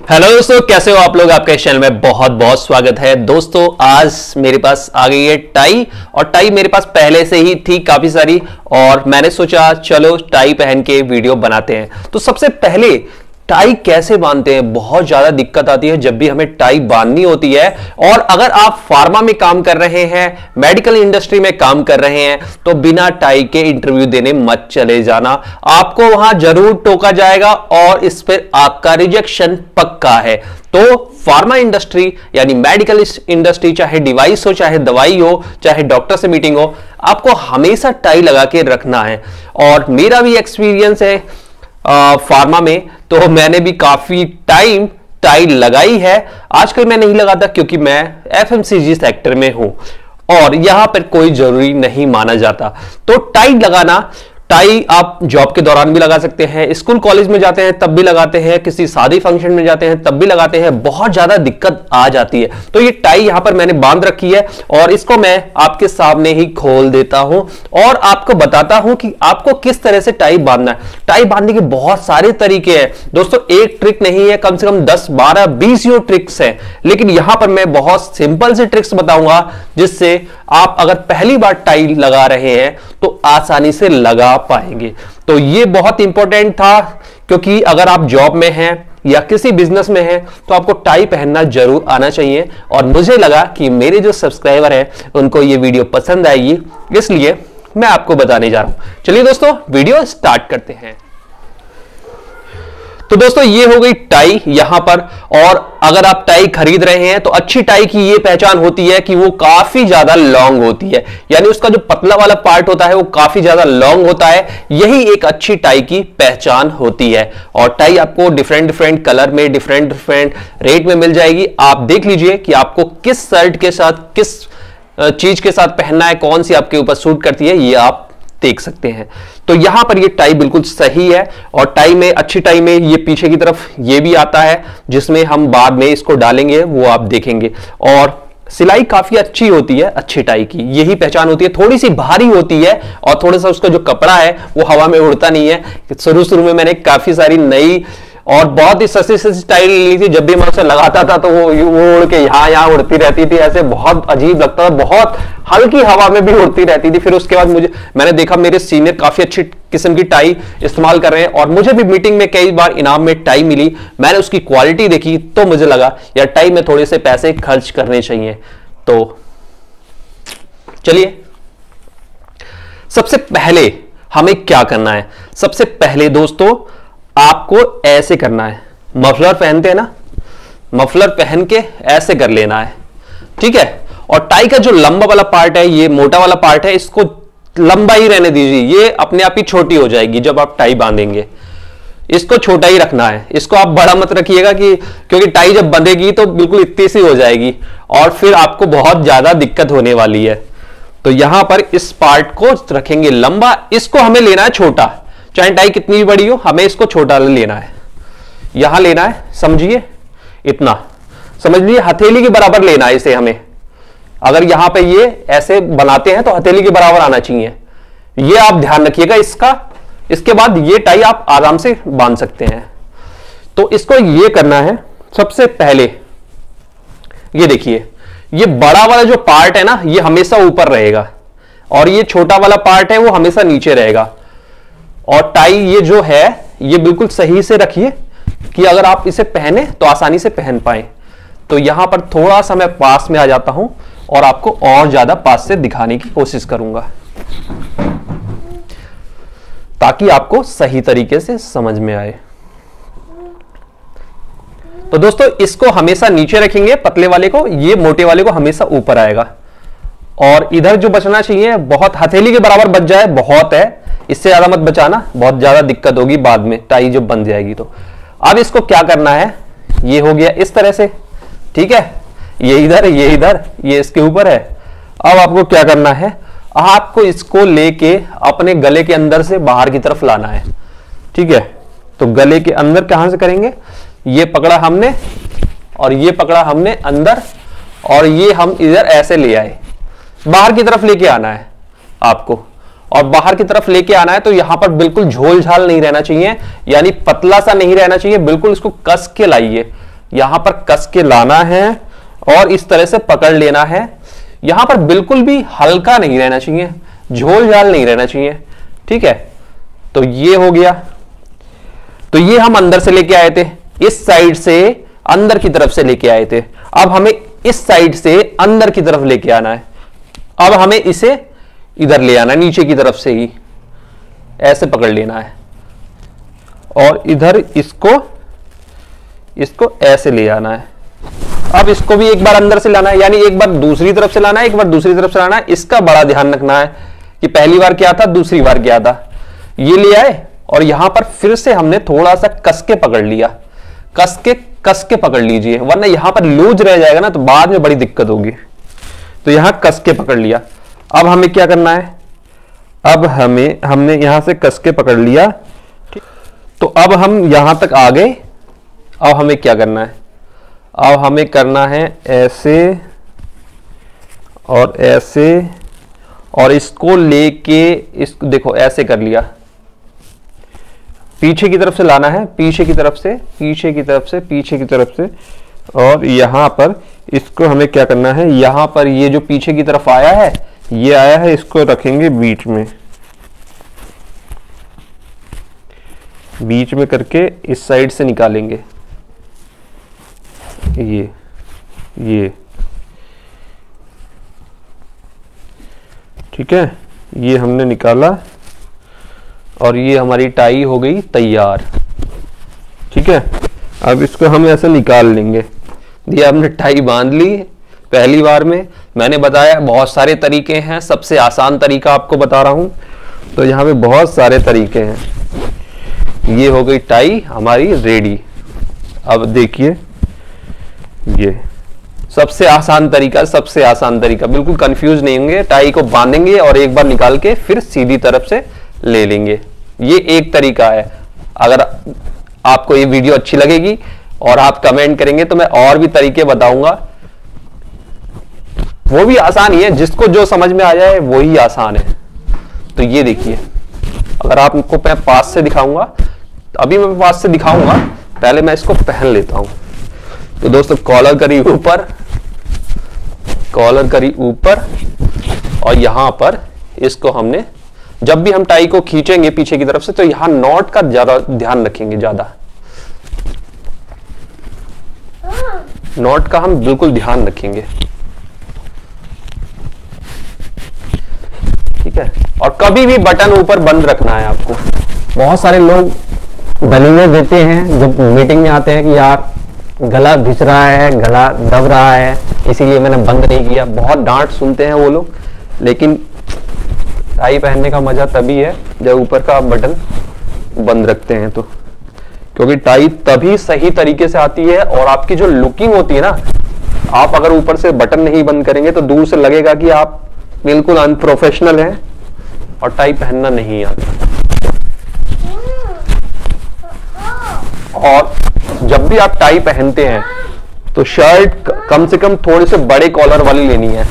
Hello दोस्तों, कैसे हो आप लोग? आपके चैनल में बहुत बहुत स्वागत है। दोस्तों, आज मेरे पास आ गई है टाई, और टाई मेरे पास पहले से ही थी काफ़ी सारी, और मैंने सोचा, चलो टाई पहन के वीडियो बनाते हैं। तो सबसे पहले टाई कैसे बांधते हैं? बहुत ज़्यादा दिक्कत आती है जब भी हमें टाई बांधनी होती है। और अगर आप फार्मा में काम कर रहे हैं, मेडिकल इंडस्ट्री में काम कर रहे हैं तो बिना टाई के इंटरव्यू देने मत चले जाना। आपको वहाँ ज़रूर टोका जाएगा और इस पर आपका रिजेक्शन पक्का है। तो फार्मा इंडस्ट्री, यानी मेडिकल इंडस्ट्री, चाहे डिवाइस हो, चाहे दवाई हो, चाहे डॉक्टर से मीटिंग हो, आपको हमेशा टाई लगा के रखना है। और मेरा भी एक्सपीरियंस है फार्मा में। तो मैंने भी काफ़ी टाइम टाई लगाई है। आजकल मैं नहीं लगाता क्योंकि मैं एफएमसीजी सेक्टर में हूँ और यहाँ पर कोई ज़रूरी नहीं माना जाता। तो टाइट लगाना टाई आप जॉब के दौरान भी लगा सकते हैं, स्कूल कॉलेज में जाते हैं, तब भी लगाते हैं, किसी शादी फ़ंक्शन में जाते हैं, तब भी लगाते हैं, बहुत ज़्यादा दिक्कत आ जाती है। तो ये टाई यहाँ पर मैंने बाँध रखी है और इसको मैं आपके सामने ही खोल देता हूँ और आपको बताता हूँ कि आपको किस तरह से टाई बांधना है। टाई बांधने के बहुत सारे तरीके हैं। दोस्तों, एक ट्रिक नहीं है, कम से कम दस, बारह, बीस यो ट्रिक्स है। लेकिन यहाँ पर मैं बहुत सिंपल से ट्रिक्स बताऊँगा, जिससे आप अगर पहली बार टाई लगा रहे हैं तो आसानी से लगा पाएँगे। तो ये बहुत इंपॉर्टेंट था, क्योंकि अगर आप जॉब में हैं या किसी बिज़नेस में है तो आपको टाई पहनना ज़रूर आना चाहिए। और मुझे लगा कि मेरे जो सब्सक्राइबर हैं, उनको ये वीडियो पसंद आएगी, इसलिए मैं आपको बताने जा रहा हूँ। चलिए दोस्तों वीडियो स्टार्ट करते हैं। तो दोस्तों, ये हो गई टाई यहाँ पर। और अगर आप टाई खरीद रहे हैं तो अच्छी टाई की ये पहचान होती है कि वो काफ़ी ज़्यादा लॉन्ग होती है। यानी उसका जो पतला वाला पार्ट होता है, वो काफ़ी ज़्यादा लॉन्ग होता है। यही एक अच्छी टाई की पहचान होती है। और टाई आपको डिफरेंट डिफरेंट कलर में डिफरेंट डिफरेंट रेट में मिल जाएगी। आप देख लीजिए कि आपको किस शर्ट के साथ, किस चीज़ के साथ पहनना है, कौन सी आपके ऊपर सूट करती है, ये आप देख सकते हैं। तो यहाँ पर ये टाई बिल्कुल सही है और टाई में, अच्छी टाई में ये पीछे की तरफ़ ये भी आता है, जिसमें हम बाद में इसको डालेंगे, वो आप देखेंगे। और सिलाई काफ़ी अच्छी होती है, अच्छी टाई की। यही पहचान होती है थोड़ी सी भारी होती है और थोड़ा सा उसका जो कपड़ा है, वो हवा में उड़ता नहीं है। शुरू शुरू में मैंने काफ़ी सारी नई और बहुत ही सस्ती सस्ती स्टाइल ली थी, जब भी मैं उसे लगाता था तो वो वो उड़ के यहाँ यहाँ उड़ती रहती थी, ऐसे बहुत अजीब लगता था, बहुत हल्की हवा में भी उड़ती रहती थी। फिर उसके बाद मुझे, मैंने देखा मेरे सीनियर काफ़ी अच्छी किस्म की टाई इस्तेमाल कर रहे हैं, और मुझे भी मीटिंग में कई बार इनाम में टाई मिली। मैंने उसकी क्वालिटी देखी तो मुझे लगा, यार, टाई में थोड़े से पैसे खर्च करने चाहिए। तो चलिए। सबसे पहले हमें क्या करना है? सबसे पहले दोस्तों आपको ऐसे करना है। मफलर पहनते हैं ना? मफलर पहन के ऐसे कर लेना है। ठीक है? और टाई का जो लंबा वाला पार्ट है, ये मोटा वाला पार्ट है, इसको लंबा ही रहने दीजिए। ये अपने आप ही छोटी हो जाएगी जब आप टाई बांधेंगे। इसको छोटा ही रखना है। इसको आप बड़ा मत रखिएगा कि, क्योंकि टाई जब बंधेगी तो बिल्कुल इतनी सी हो जाएगी और फिर आपको बहुत ज़्यादा दिक्कत होने वाली है। तो यहाँ पर इस पार्ट को रखेंगे लंबा। इसको हमें लेना है छोटा। चाहे टाई कितनी भी बड़ी हो, हमें इसको छोटा लेना है। यहाँ लेना है, समझिए? इतना। समझ लीजिए, हथेली के बराबर लेना है इसे हमें। अगर यहाँ पे ये ऐसे बनाते हैं तो हथेली के बराबर आना चाहिए। ये आप ध्यान रखिएगा इसका। इसके बाद ये टाई आप आराम से बाँध सकते हैं। तो इसको ये करना है, सबसे पहले। ये देखिए, ये बड़ा वाला जो पार्ट है ना, ये हमेशा ऊपर रहेगा। और ये छोटा वाला पार्ट है, वो हमेशा नीचे रहेगा। और टाई ये जो है, ये बिल्कुल सही से रखिए कि अगर आप इसे पहने तो आसानी से पहन पाए। तो यहाँ पर थोड़ा सा मैं पास में आ जाता हूँ और आपको और ज़्यादा पास से दिखाने की कोशिश करूँगा। ताकि आपको सही तरीके से समझ में आए। तो दोस्तों, इसको हमेशा नीचे रखेंगे, पतले वाले को, ये मोटे वाले को हमेशा ऊपर आएगा। और इधर जो बचना चाहिए, बहुत हथेली के बराबर बच जाए, बहुत है। इससे ज़्यादा मत बचाना, बहुत ज़्यादा दिक्कत होगी बाद में, टाई जब बन जाएगी तो। अब इसको क्या करना है? ये हो गया इस तरह से, ठीक है? ये इधर ये इधर, ये इसके ऊपर है। अब आपको क्या करना है? आपको इसको लेके अपने गले के अंदर से बाहर की तरफ़ लाना है, ठीक है? तो गले के अंदर कहाँ से करेंगे? ये पकड़ा हमने, और ये पकड़ा हमने अंदर, और ये हम इधर ऐसे ले आए। बाहर की तरफ़ लेके आना है आपको। और बाहर की तरफ़ लेके आना है तो यहाँ पर बिल्कुल झोल झाल नहीं रहना चाहिए, यानी पतला सा नहीं रहना चाहिए, बिल्कुल इसको कस के लाइए। यहाँ पर कस के लाना है और इस तरह से पकड़ लेना है। यहाँ पर बिल्कुल भी हल्का नहीं रहना चाहिए झोल झाल नहीं रहना चाहिए, ठीक है? तो ये हो गया। तो ये हम अंदर से लेके आए थे, इस साइड से अंदर की तरफ़ से लेके आए थे। अब हमें इस साइड से अंदर की तरफ़ लेके आना है। अब हमें इसे इधर ले आना है, नीचे की तरफ़ से ही। ऐसे पकड़ लेना है। और इधर इसको इसको ऐसे ले आना है। अब इसको भी एक बार अंदर से लाना है, यानी एक बार दूसरी तरफ़ से लाना है, एक बार दूसरी तरफ़ से लाना है। इसका बड़ा ध्यान रखना है कि पहली बार क्या था, दूसरी बार क्या था। ये ले आए और यहाँ पर फिर से हमने थोड़ा सा कस के पकड़ लिया। कस के कस के पकड़ लीजिए, वरना यहाँ पर लूज रह जाएगा ना तो बाद में बड़ी दिक्कत होगी। तो यहाँ कस के पकड़ लिया। अब हमें क्या करना है? अब हमें, हमने यहाँ से कस के पकड़ लिया। तो अब हम यहाँ तक आ गए। अब हमें क्या करना है? अब हमें करना है ऐसे और ऐसे और इसको लेके इसको देखो, ऐसे कर लिया। पीछे की तरफ़ से लाना है। पीछे की तरफ़ से, पीछे की तरफ़ से, पीछे की तरफ़ से। और यहाँ पर इसको हमें क्या करना है? यहाँ पर ये जो पीछे की तरफ़ आया है, ये आया है, इसको रखेंगे बीच में। बीच में करके इस साइड से निकालेंगे। ये ये। ठीक है? ये हमने निकाला और ये हमारी टाई हो गई तैयार। ठीक है? अब इसको हम ऐसे निकाल लेंगे। ये हमने टाई बाँध ली पहली बार में। मैंने बताया, बहुत सारे तरीके हैं। सबसे आसान तरीका आपको बता रहा हूँ। तो यहाँ पे बहुत सारे तरीके हैं। ये हो गई टाई, हमारी रेडी। अब देखिए, ये सबसे आसान तरीका, सबसे आसान तरीका। बिल्कुल कंफ्यूज नहीं होंगे। टाई को बांधेंगे और एक बार निकाल के फिर सीधी तरफ़ से ले लेंगे। ये एक तरीका है। अगर आपको ये वीडियो अच्छी लगेगी और आप कमेंट करेंगे तो मैं और भी तरीके बताऊँगा। वो भी आसान ही है, जिसको जो समझ में आ जाए वो ही आसान है। तो ये देखिए, अगर आपको मैं पास से दिखाऊँगा, अभी मैं पास से दिखाऊँगा, पहले मैं इसको पहन लेता हूँ। तो दोस्तों कॉलर करी ऊपर कॉलर करी ऊपर, और यहाँ पर इसको हमने, जब भी हम टाई को खींचेंगे पीछे की तरफ़ से तो यहाँ नॉट का ज़्यादा ध्यान रखेंगे ज़्यादा। नॉट का हम बिल्कुल ध्यान रखेंगे। ठीक है? और कभी भी बटन ऊपर बंद रखना है आपको। बहुत सारे लोग दलीलें देते हैं, जब मीटिंग में आते हैं कि यार, गला घिस रहा है, गला दब रहा है, इसीलिए मैंने बंद नहीं किया। बहुत डांट सुनते हैं वो लोग, लेकिन टाई पहनने का मज़ा तभी है जब ऊपर का आप बटन बंद रखते हैं तो। क्योंकि टाई तभी सही तरीके से आती है और आपकी जो लुकिंग होती है ना, आप अगर ऊपर से बटन नहीं बंद करेंगे तो दूर से लगेगा कि आप बिल्कुल अनप्रोफेशनल हैं और टाई पहनना नहीं आता। और जब भी आप टाई पहनते हैं तो शर्ट कम से कम थोड़े से बड़े कॉलर वाली लेनी है।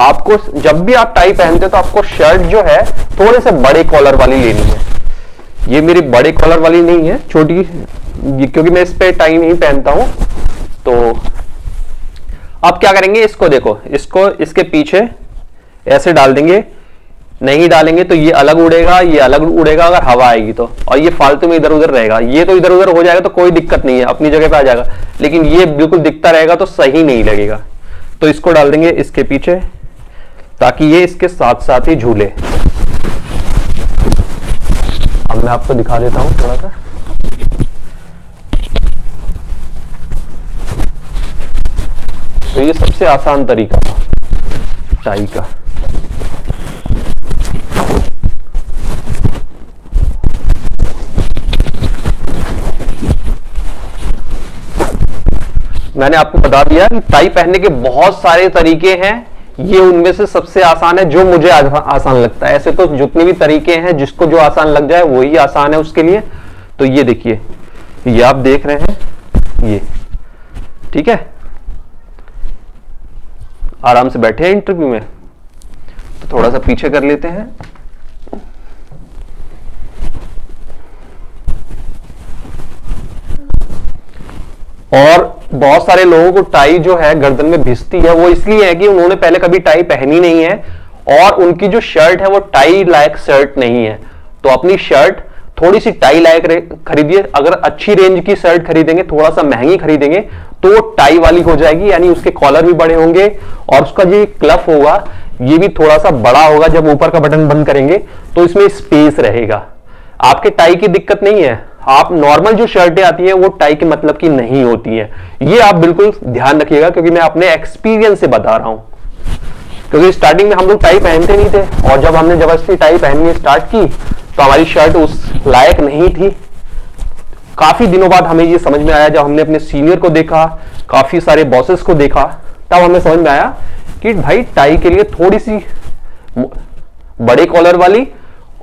आपको जब भी आप टाई पहनते हो तो आपको शर्ट जो है, थोड़े से बड़े कॉलर वाली लेनी है। ये मेरी बड़े कॉलर वाली नहीं है, छोटी क्योंकि मैं इस पर टाई नहीं पहनता हूँ तो अब क्या करेंगे, इसको देखो, इसको इसके पीछे ऐसे डाल देंगे। नहीं डालेंगे तो ये अलग उड़ेगा, ये अलग उड़ेगा अगर हवा आएगी तो। और ये फालतू में इधर उधर रहेगा। ये तो इधर उधर हो जाएगा तो कोई दिक्कत नहीं है, अपनी जगह पे आ जाएगा। लेकिन ये बिल्कुल दिखता रहेगा तो सही नहीं लगेगा। तो इसको डाल देंगे इसके पीछे, ताकि ये इसके साथ साथ ही झूले। अब मैं आपको दिखा देता हूँ थोड़ा सा। तो ये सबसे आसान तरीका था टाई का। मैंने आपको बता दिया कि टाई पहनने के बहुत सारे तरीके हैं। ये उनमें से सबसे आसान है, जो मुझे आसान लगता है। ऐसे तो जितने भी तरीके हैं, जिसको जो आसान लग जाए, वही आसान है उसके लिए। तो ये देखिए, ये आप देख रहे हैं, ये। ठीक है? आराम से बैठे हैं इंटरव्यू में। तो थोड़ा सा पीछे कर लेते हैं। और बहुत सारे लोगों को टाई जो है गर्दन में भिजती है, वो इसलिए है कि उन्होंने पहले कभी टाई पहनी नहीं है और उनकी जो शर्ट है वो टाई लायक शर्ट नहीं है। तो अपनी शर्ट थोड़ी सी टाई लायक खरीदिए। अगर अच्छी रेंज की शर्ट खरीदेंगे थोड़ा सा महँगी खरीदेंगे तो टाई वाली हो जाएगी, यानी उसके कॉलर भी बड़े होंगे और उसका जो क्लफ होगा, ये भी थोड़ा सा बड़ा होगा जब ऊपर का बटन बंद करेंगे तो इसमें स्पेस रहेगा। आपके टाई की दिक्कत नहीं है। आप नॉर्मल जो शर्टें आती हैं, वो टाई के मतलब की नहीं होती हैं। ये आप बिल्कुल ध्यान रखिएगा, क्योंकि मैं अपने एक्सपीरियंस से बता रहा हूँ। क्योंकि स्टार्टिंग में हम लोग टाई पहनते नहीं थे, और जब हमने ज़बरदस्ती टाई पहननी स्टार्ट की तो हमारी शर्ट उस लायक नहीं थी। काफ़ी दिनों बाद हमें ये समझ में आया, जब हमने अपने सीनियर को देखा, काफ़ी सारे बॉसेस को देखा, तब हमें समझ में आया कि भाई, टाई के लिए थोड़ी सी बड़े कॉलर वाली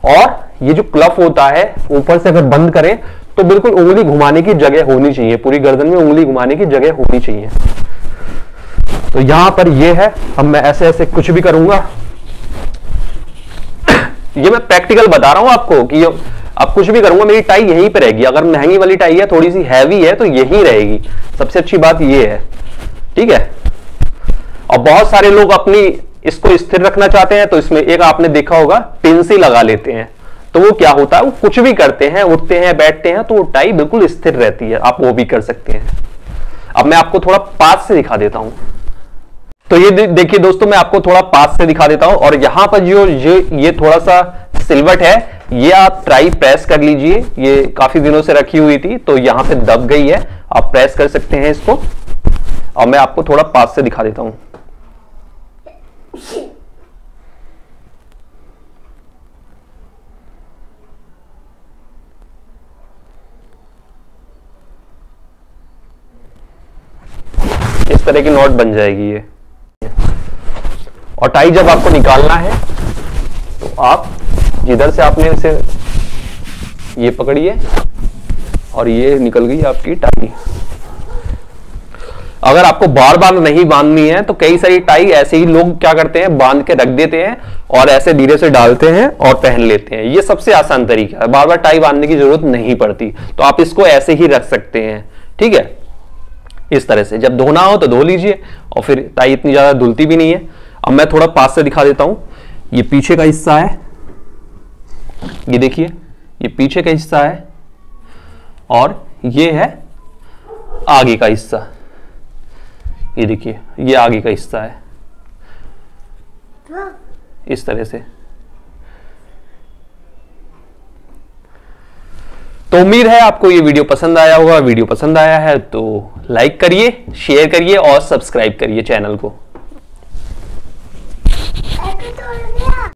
और ये जो क्लफ होता है, ऊपर से अगर बंद करें तो बिल्कुल उंगली घुमाने की जगह होनी चाहिए। पूरी गर्दन में उंगली घुमाने की जगह होनी चाहिए। तो यहाँ पर ये है, अब मैं ऐसे ऐसे कुछ भी करूँगा। ये मैं प्रैक्टिकल बता रहा हूँ आपको कि अब कुछ भी करूँगा, मेरी टाई यहीं पर रहेगी। अगर महँगी वाली टाई है, थोड़ी सी हैवी है तो यही रहेगी। सबसे अच्छी बात ये है। ठीक है? और बहुत सारे लोग अपनी, इसको स्थिर रखना चाहते हैं तो इसमें एक आपने देखा होगा पिंसी लगा लेते हैं। तो वो क्या होता है? वो कुछ भी करते हैं, उठते हैं, बैठते हैं तो वो टाई बिल्कुल स्थिर रहती है। आप वो भी कर सकते हैं। अब मैं आपको थोड़ा पास से दिखा देता हूँ। तो ये देखिए दोस्तों, मैं आपको थोड़ा पास से दिखा देता हूँ और यहाँ पर जो ये ये थोड़ा सा सिल्वट है, ये आप ट्राई प्रेस कर लीजिए। ये काफ़ी दिनों से रखी हुई थी तो यहाँ पे दब गई है। आप प्रेस कर सकते हैं इसको। और मैं आपको थोड़ा पास से दिखा देता हूँ इस तरह की नोट बन जाएगी ये। और टाई जब आपको निकालना है तो आप जिधर से आपने इसे ये पकड़िए और ये निकल गई आपकी टाई। अगर आपको बार बार नहीं बांधनी है तो कई सारी टाई ऐसे ही लोग क्या करते हैं, बाँध के रख देते हैं, और ऐसे धीरे से डालते हैं और पहन लेते हैं। ये सबसे आसान तरीका है। बार बार टाई बांधने की ज़रूरत नहीं पड़ती। तो आप इसको ऐसे ही रख सकते हैं। ठीक है? इस तरह से। जब धोना हो तो धो लीजिए और फिर टाई इतनी ज़्यादा धुलती भी नहीं है। अब मैं थोड़ा पास से दिखा देता हूँ। ये पीछे का हिस्सा है। ये देखिए ये पीछे का हिस्सा है और ये है आगे का हिस्सा। ये देखिए ये आगे का हिस्सा है। इस तरह से। तो उम्मीद है आपको ये वीडियो पसंद आया होगा। वीडियो पसंद आया है तो लाइक करिए शेयर करिए और सब्सक्राइब करिए चैनल को।